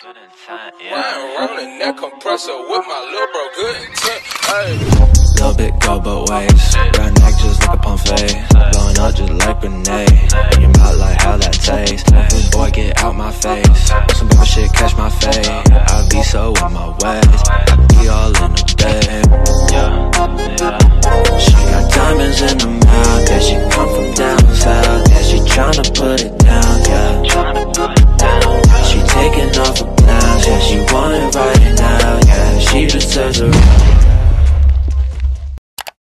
good intent, Ryan rolling that compressor with my little bro, good intent. Hey. Little bit go both ways. Red neck just like a Pompeii. Blowing up just like grenade. In your mouth like how that tastes. Good boy, get out my face. Some people shit catch my fade. I be so in my ways. I be all in the bed. Yeah, yeah. She got diamonds in her mouth. Yeah, she come from down south. Yeah, she tryna put it down. Yeah, she want it right now, yeah, she deserves a ride